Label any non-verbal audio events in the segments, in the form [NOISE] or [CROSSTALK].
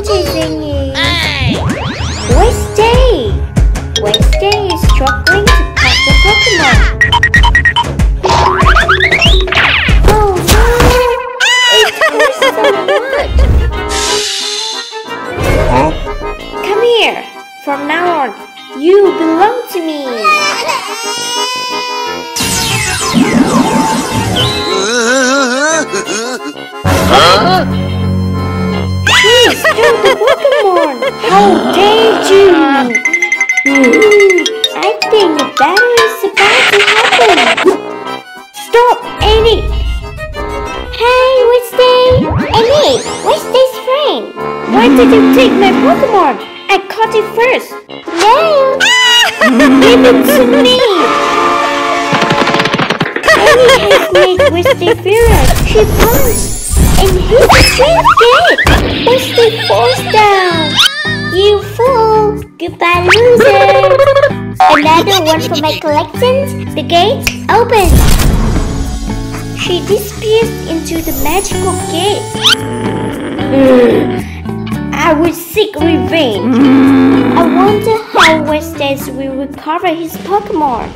chasing you. Wednesday. Wednesday Why did you take my Pokemon? I caught it first. No. [LAUGHS] Give it to me. Annie has made furious. She punches. And hit the train gate. Wednesday falls down. You fool. Goodbye, loser. Another one for my collections. The gate opens. She disappears into the magical gate. Hmm. I will seek revenge. Mm. I wonder how Wednesdays will recover his Pokemon.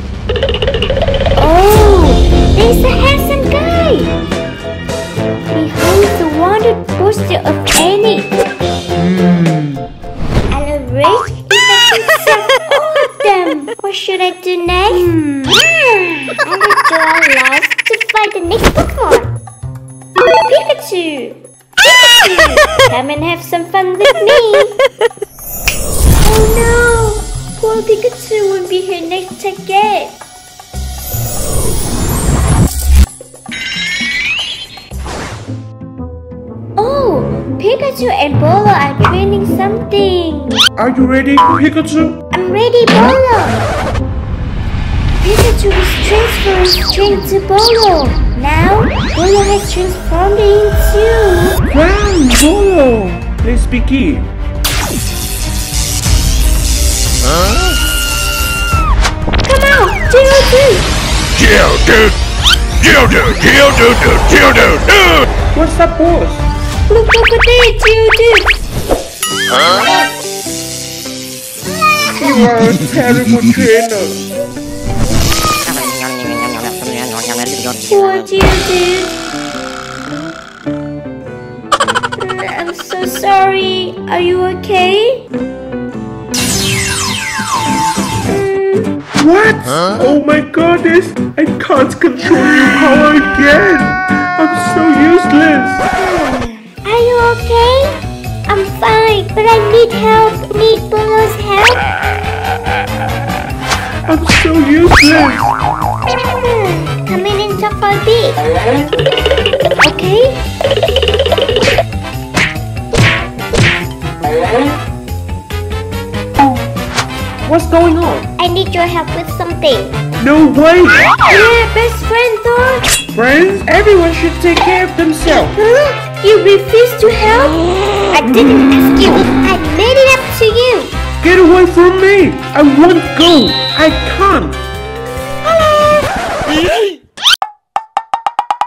Oh, there's a handsome guy. He holds the wanted poster of Annie. I'll arrange if I can sell all of them. What should I do next? I'm Come and have some fun with me. [LAUGHS] Oh no! Poor Pikachu won't be here next again. Oh, Pikachu and Bolo are training something. Are you ready, Pikachu? I'm ready, Bolo. Pikachu is transferring strength to Bolo. Now, Bolo has transformed into... Wow, Bolo! Let's begin. Come on, Geodude! Geodude! Geodude! Geodude! Geodude! Geodude! What's that, boss? Look over there, Geodude! You are a terrible trainer. Poor Geodude! I'm so sorry. Are you okay? What? Oh my goodness! I can't control your power again! I'm so useless! Are you okay? I'm fine, but I need help. Need Bolo's help. I'm so useless! Come in and talk for a bit. Okay? Oh, what's going on? I need your help with something. No way! Yeah, best friend, Thor. Friends, everyone should take care of themselves. Huh? You refuse to help? I didn't ask you. I made it up to you. Get away from me! I won't go! I can't! Hello.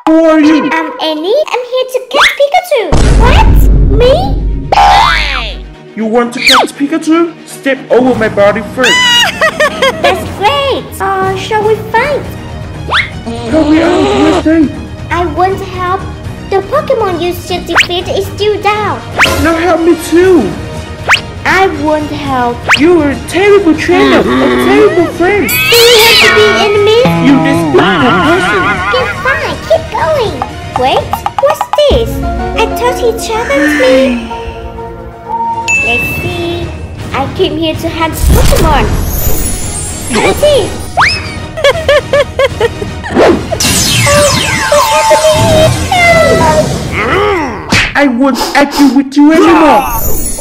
Who are you? I'm Annie. I'm here to catch Pikachu. What? Me? You want to catch Pikachu? Step over my body first. [LAUGHS] That's great. Uh, shall we fight? Hurry up, Wednesday! I want to help. The Pokemon you should defeat is still down. Now help me too! I want help. You are a terrible trainer, a mm-hmm. terrible friend! Do we have to be enemies? You despicable person! Okay, fine. Keep going. Wait, what's this? I thought he challenged me. Let's see. I came here to hunt Pokemon. That's it. oh, what's happening here? I won't argue with you anymore!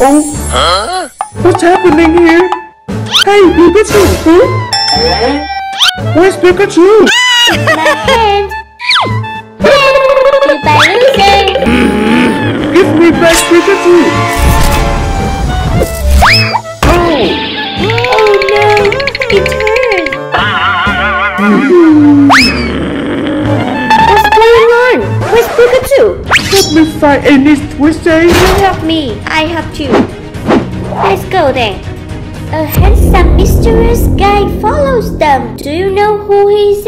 Oh, Huh? What's happening here? Hey, Pikachu! Huh? Where's Pikachu? My hand. Goodbye, loser. Give me back Pikachu! Oh! Oh no, it hurts. What's going on? Where's Pikachu? Let me fight Enid Wednesday? You help me. I help you. Let's go then. A handsome mysterious guy follows them. Do you know who he is?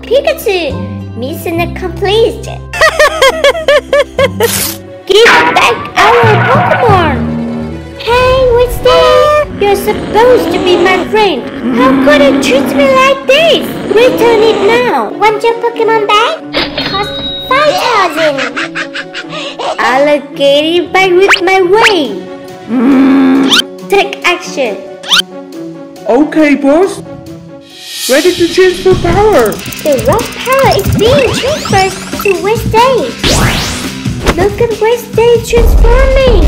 Pikachu! Mission accomplished! [LAUGHS] Give back our Pokemon! Hey, what's that? You're supposed to be my friend. How could you treat me like this? Return it now. Want your Pokemon back? [LAUGHS] It costs 5,000. Alligator bite with my way. Mm. Take action. Okay, boss. Ready to transfer power. The rock power is being transferred to Wednesday! Look at Wednesday transforming.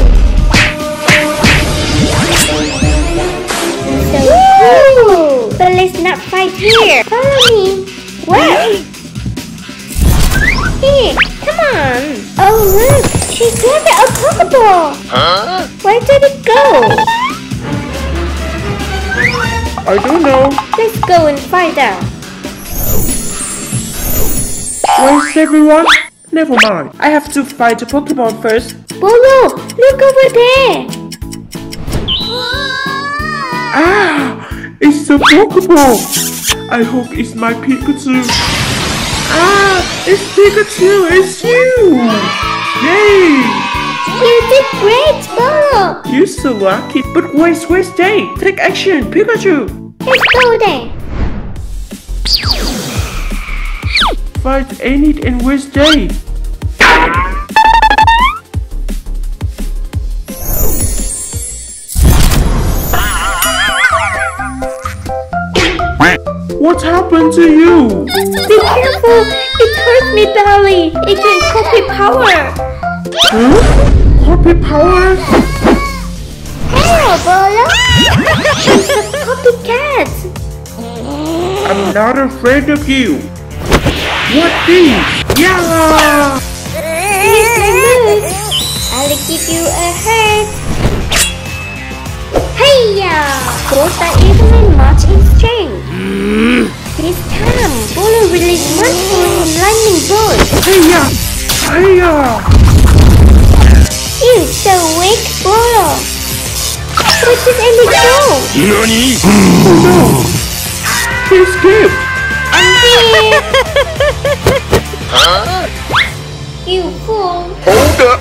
So cool. But let's not fight here. Follow me. Where? Here she gathered a. Huh? Where did it go? I don't know. Let's go and find out. Where's everyone? Never mind. I have to fight a Pokemon first. Bolo, look over there. Ah! It's a Pokeball! I hope it's my Pikachu. Ah! It's Pikachu! It's you! Yay! You did great, Bolo. You're so lucky. But where's where's Wednesday? Take action, Pikachu! Let's go there. Fight Enid and Wednesday. What happened to you? Be careful. It hurts me badly. It can copy power. Huh? Copy power? Hello, Bolo. It's [LAUGHS] a copycat. I'm not afraid of you. What this? Yeah! Here's. I'll give you a hand. Hiya! Both are evenly matched in strength. This time, Bolo released multiple lightning bolts. Hiya! Hiya! You so weak, Bolo. Where did Andy go? Nani? Oh no! He escaped! I'm. Huh? You fool. Hold up!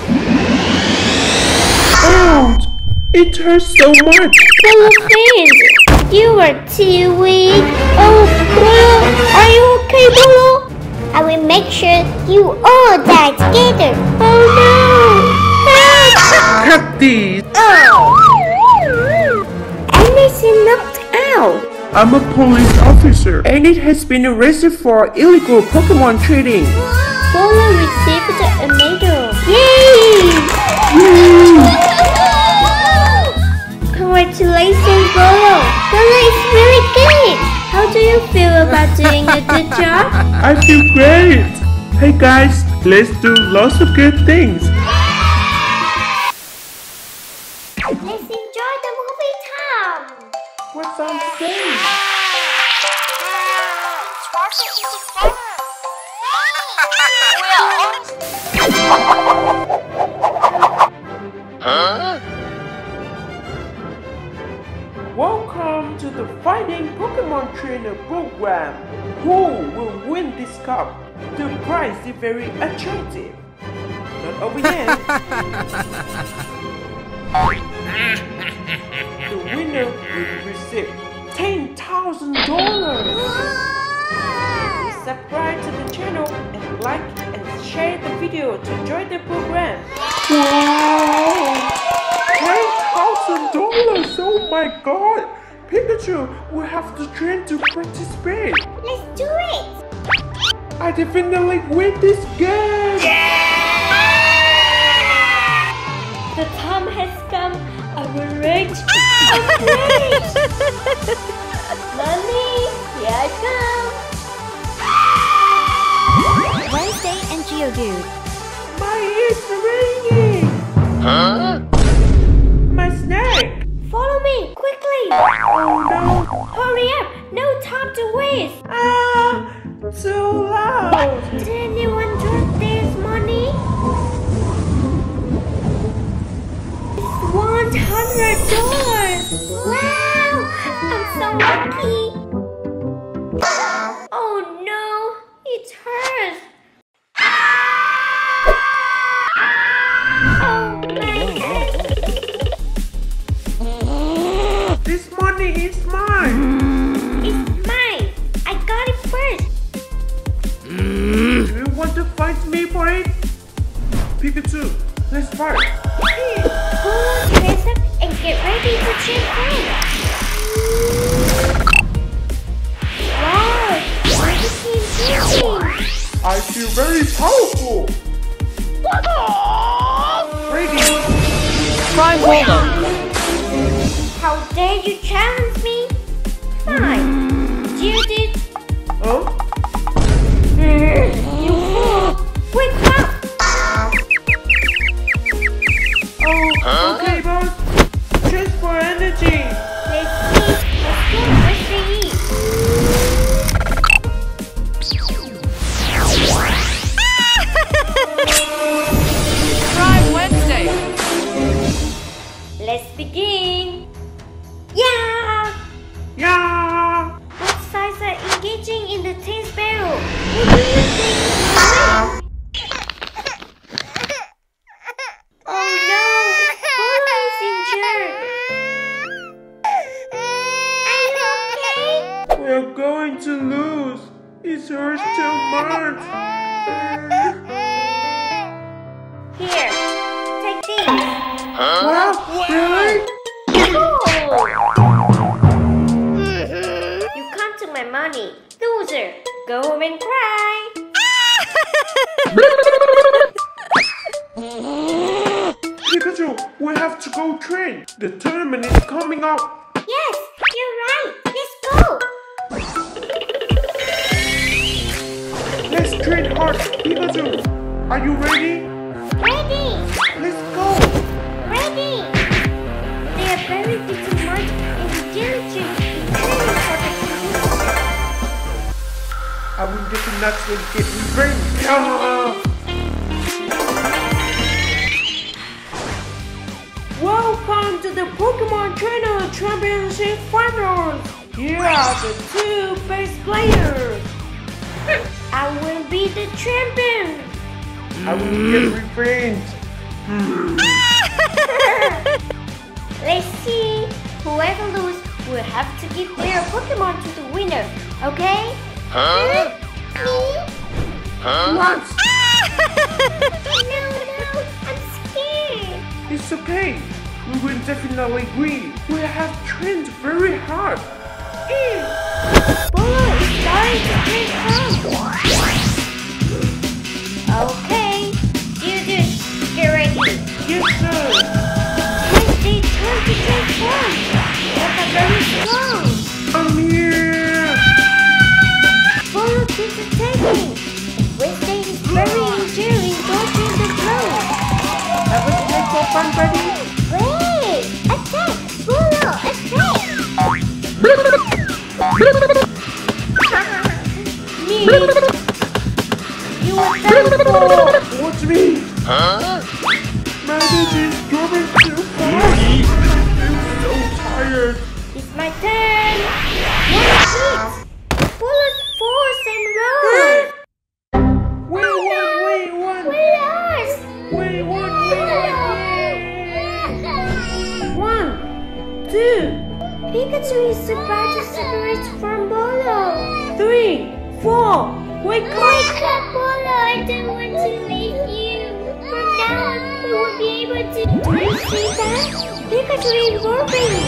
Ouch! It hurts so much! Bolo friend. You are too weak. Oh, Bolo, are you okay, Bolo? I will make sure you all die together. Oh no! Help! Cut these! Anderson knocked out. I'm a police officer and it has been arrested for illegal Pokemon trading. Bolo received a medal. Yay! Congratulations, Bolo. Bolo is really good. How do you feel about doing a good job? [LAUGHS] I feel great! Hey guys, let's do lots of good things. What's on today? Huh? Welcome to the Fighting Pokemon Trainer program. Who will win this cup? The prize is very attractive. Not over yet. [LAUGHS] the receive ten thousand dollars. Subscribe to the channel and like and share the video to join the program. Wow! Ten thousand dollars! Oh my god! Pikachu we have to train to participate. Let's do it. I definitely win this game. The time has come. I will reach a place. Mommy, here I come. Wednesday and Geodude. My ears are ringing. Huh? My snack. Follow me quickly. Oh no! Hurry up. No time to waste. Ah! Too loud. Did anyone drink this morning Wow! I'm so lucky! We have to go train. The tournament is coming up. Yes, you're right. Let's go. Let's train hard. Pikachu, are you ready? Ready, Let's go. ready. They are very determined and diligent in training for the competition. I will get the nuts and get revenge. Ah. Welcome to the Pokemon Trainer Championship Finals. Here are the two best players. [LAUGHS] I will be the champion. I will get revenge. [LAUGHS] Let's see. Whoever loses will have to give their Pokemon to the winner. Okay? Huh? Me? What? [LAUGHS] No, no, I'm scared. It's okay. We will definitely win. We have trained very hard. Bolo is starting to transform. Okay, do this. Get ready. Yes, sir. When they turn to transform, they are very strong. I'm here. Bolo keeps attacking. Wednesday is very enduring dodging the blow. Have a take for fun, buddy. Me! You are done for! Watch me. Huh? My energy is dropping too fast. Nani? I'm so tired. It's my turn! Up. Wake up, I don't want to leave you! From now on, we will be able to... Do you see that? Pikachu is evolving!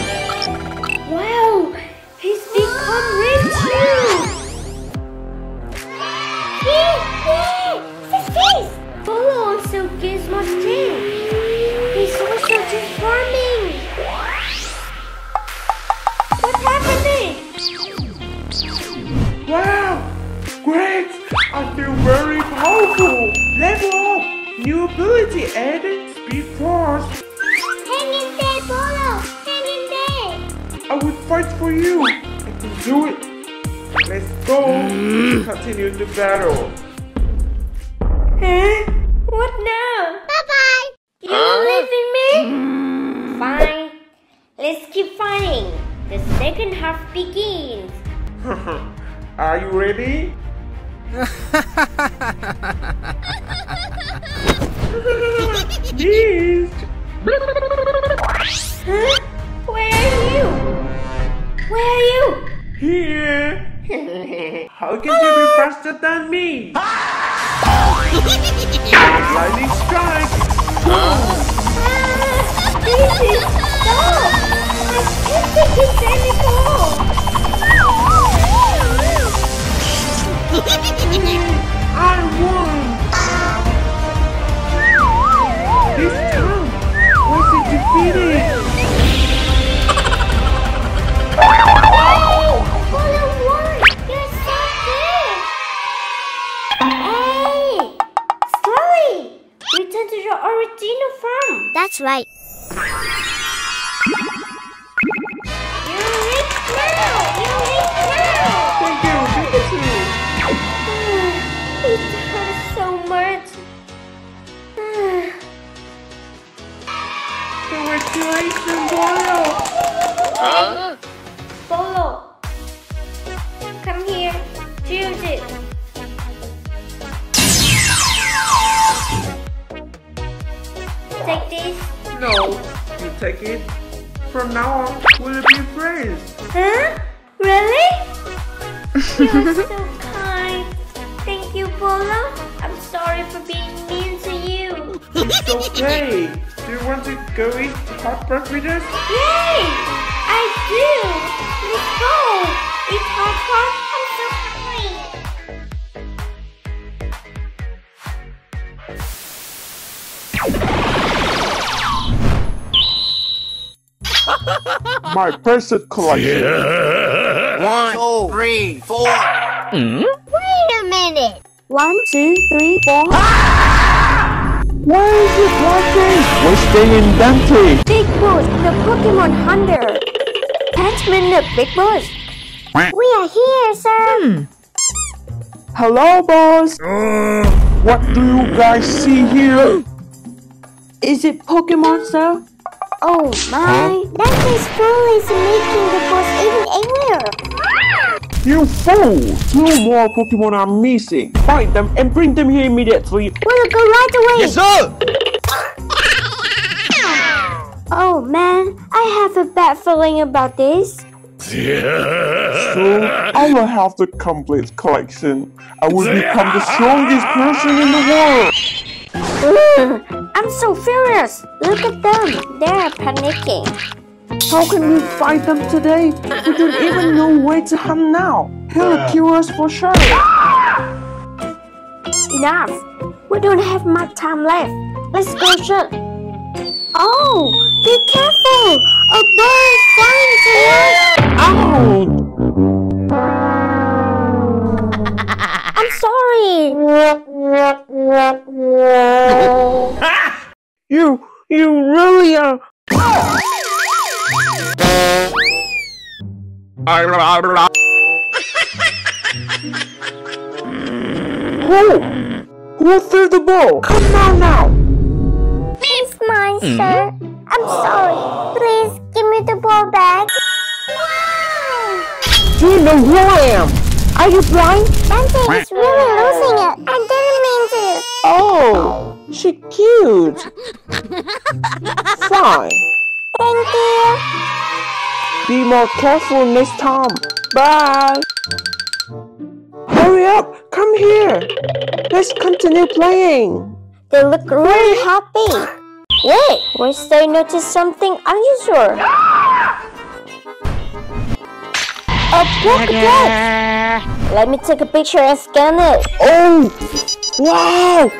Powerful. Level up. New ability added. Speed force. Hang in there, Bolo! Hang in there! I will fight for you. I can do it. Let's go. Mm. Continue the battle. Huh? What now? Bye-bye! You Huh? leaving me? Mm. Fine. Let's keep fighting. The second half begins. [LAUGHS] Are you ready? Yes. Huh? Where are you? Where are you? Here. [LAUGHS] How can you be faster than me? [LAUGHS] Lightning strike. It. From now on, we'll be friends. Huh? Really? [LAUGHS] You're so kind. Thank you, Bolo. I'm sorry for being mean to you. It's okay. Do you want to go eat hot pot with us? Yay! I do. Let's go. Eat hot pot. My present collection. One, two, three, four. Hmm? Wait a minute. One, two, three, four. Ah! Why is it working? We're staying in Dante. Big Boss, the Pokemon Hunter. Patchman, the Big Boss. We are here, sir. Hmm. Hello, boss. Oh. What do you guys see here? Is it Pokemon, sir? Oh my. Dante's fool is making the boss even angrier. You fool! Two more Pokemon are missing. Find them and bring them here immediately. We'll go right away. Yes, sir. Oh man, I have a bad feeling about this. Soon, I will have the complete collection. I will become the strongest person in the world. Ugh, I'm so furious. Look at them. They're panicking. How can we fight them today? We don't even know where to hunt now. He'll kill us for sure. Enough. We don't have much time left. Let's go shoot. Oh, be careful. A bird flying to us. Ow! I'm sorry. [LAUGHS] You, you really are. [LAUGHS] Who? Who threw the ball? Come on now. It's mine, hmm? sir. I'm sorry. Please give me the ball back. Do you know who I am? Are you blind? Dante is really losing it. I didn't mean to. Oh, she cute. Fine. Thank you. Be more careful next time. Bye. Hurry up. Come here. Let's continue playing. They look really happy. Wait, was they notice something unusual? A Pokédex! Let me take a picture and scan it. Oh, wow.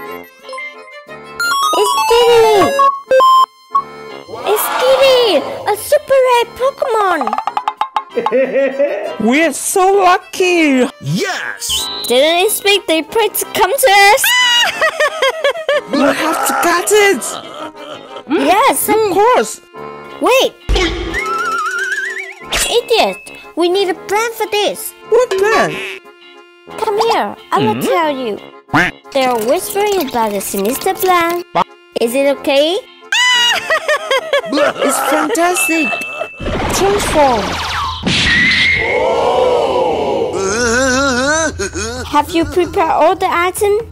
It's Kitty! It's Kitty! A super rare Pokemon! [LAUGHS] We're so lucky. Yes. Didn't expect the prey to come to us! [LAUGHS] You have to get it. yes! Of course. Wait! Idiot! We need a plan for this! What plan? Come here, I will hmm? tell you. They are whispering about a sinister plan. Is it okay? [LAUGHS] It's fantastic. transform. Have you prepared all the items?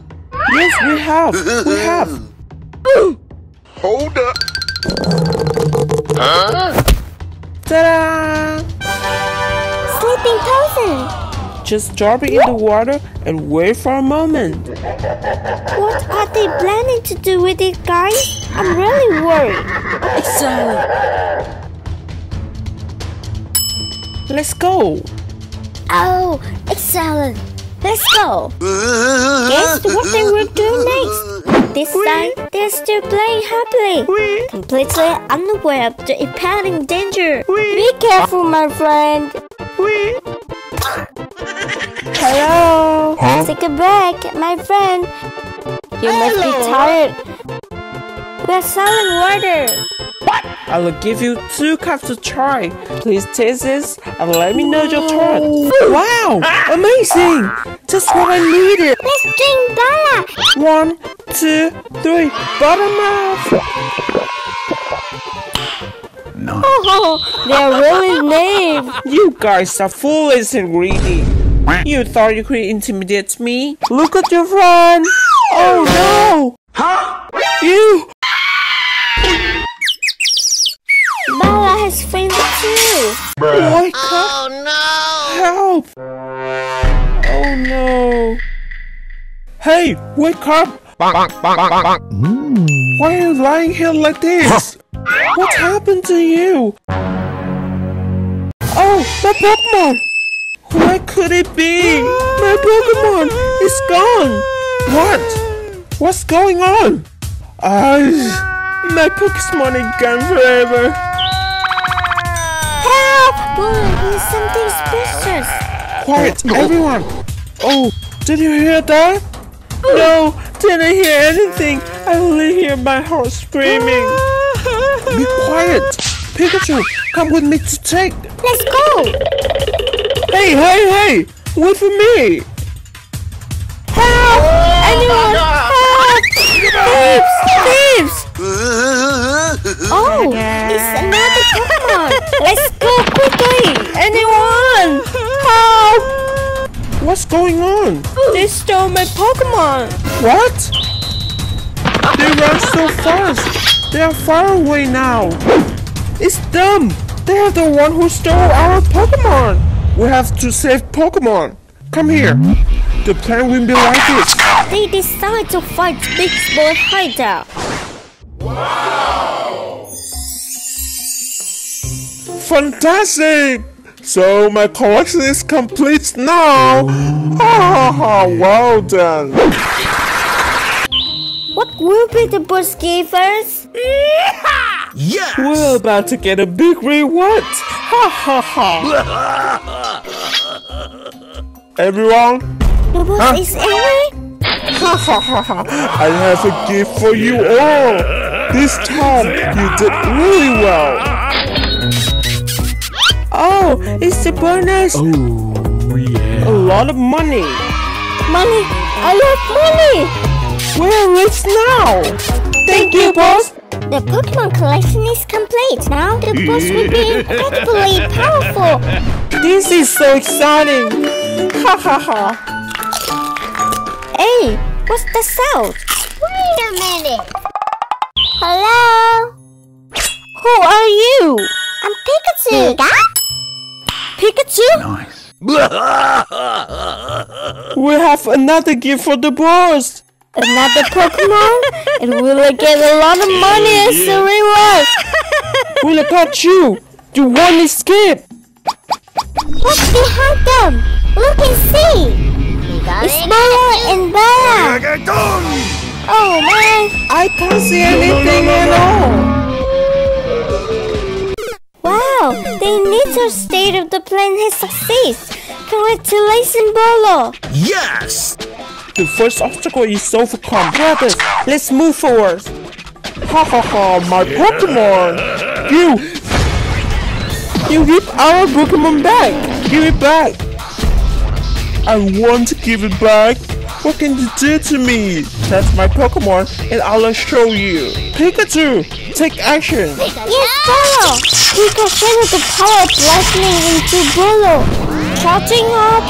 Yes, we have. We have. Hold up. Ta-da! Sleeping potion. Just drop it in the water and wait for a moment. What are they planning to do with it, guys? I'm really worried. Excellent. Let's go. Oh, excellent. Let's go. Guess what they will do next? This time, they're still playing happily, completely unaware of the impending danger. Be careful, my friend. Hello. Take a break, my friend. You must be tired. We're selling water. I will give you two cups to try. Please taste this and let me know your thoughts. Wow, amazing! Just what I needed. Let's drink Bala. One, two, three. Bottom up. Oh, [LAUGHS] they're really naive. You guys are foolish and greedy. You thought you could intimidate me? Look at your friend. Oh no! Huh? You! Bala has fainted too. Wake up! Oh no! Help! Oh no! Hey, wake up! Why are you lying here like this? What happened to you? Oh, my Pokemon! Where could it be? My Pokemon is gone! What? What's going on? Ah, my Pokemon is gone forever. Help! Is something suspicious. Quiet, everyone! Oh, did you hear that? No, didn't hear anything. I only hear my heart screaming. Be quiet! Pikachu, come with me to check. Let's go. Hey, hey, hey! Wait for me! Help! Anyone! Help! Thieves! Thieves! Oh, it's another Pokemon. Let's go quickly. Anyone? Help! What's going on? They stole my Pokemon. What? They run so fast. They are far away now. It's them. They are the one who stole our Pokemon. We have to save Pokemon. Come here. The plan will be like this. They decide to fight Big Sport Hideout. Wow! Fantastic! So my collection is complete now. Ah, well done. What will be the boss give us? Yes! We're about to get a big reward. Ha ha ha. [LAUGHS] Everyone, The boss is angry? ha ha ha ha. I have a gift for you all. This time you did really well. Oh, it's the bonus. Oh, yeah. A lot of money. Money! I love money! We're rich now. Thank you, boss. The Pokemon collection is complete. Now the boss will be incredibly [LAUGHS] powerful. This is so exciting. Ha ha ha. Hey, what's the sound? Wait a minute. Hello? Who are you? I'm Pikachu. Pikachu? Nice. [LAUGHS] we have another gift for the boss. Another Pokemon? and we'll get a lot of money as a reward. We look catch you. You won't escape. What's behind them? Look and see. It's Bella and Bella. Oh man. I can't see anything at all. Wow, the initial state of the plan has succeeded. Congratulations, Bolo. Yes! The first obstacle is overcome. Brothers, let's move forward. Ha ha ha, my Pokemon! You! You give our Pokemon back! Give it back! I want to give it back. What can you do to me? That's my Pokemon, and I'll show you. Pikachu, take action. Yes, Bolo! We can channel the power of lightning into Bolo. Charging up!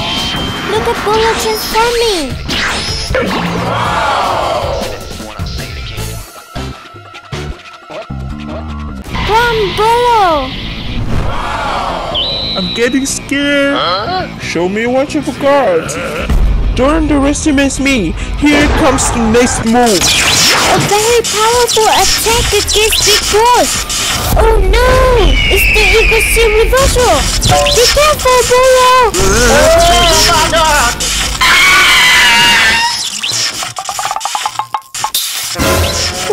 Look at Bolo transforming! Run, Bolo! I'm getting scared. Show me what you forgot. Don't underestimate me. Here comes the next move. A very powerful attack against Big Boss! Oh no! It's the Eagle Seal Reversal! Be careful, Bolo!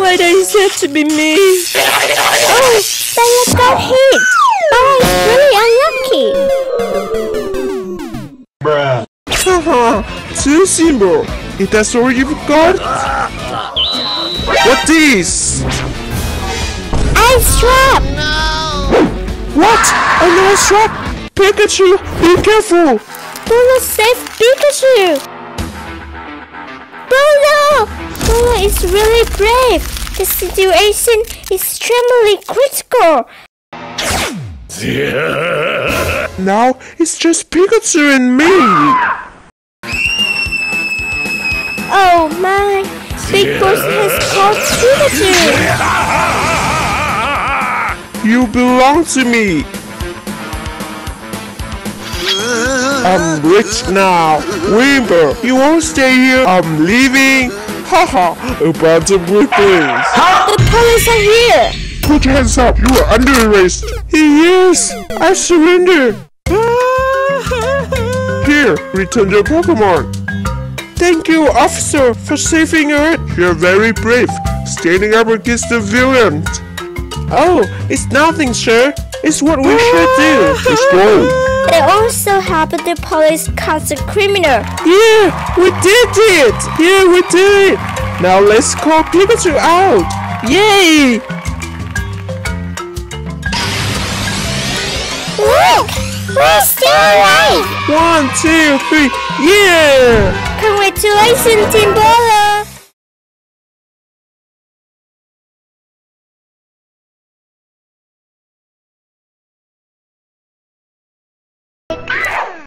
Why do you say to be me? Oh, Bella got hit! Bella is really unlucky! Haha, too simple. Is that all you forgot? What this? Ice Trap! No! What? An ice trap? Pikachu, be careful. Bolo saved Pikachu! Bolo! Bolo is really brave! The situation is extremely critical! [LAUGHS] Now it's just Pikachu and me. Oh my! Big Boss has caught Pikachu! You belong to me. I'm rich now. Wimber, you won't stay here. I'm leaving. [LAUGHS] Haha, about to break things. The police are here! Put your hands up. You are under arrest. Yes, I surrender. [LAUGHS] Here, return your Pokemon. Thank you, officer, for saving Earth. You're very brave, standing up against the villain. Oh, it's nothing, sir. It's what we should do. Let's go. They also helped the police catch the criminal. Yeah, we did it. Yeah, we did it. Now let's call Pikachu out. Yay! Look! We're still alive! One, two, three. Yeah! Congratulations, Team Bolo!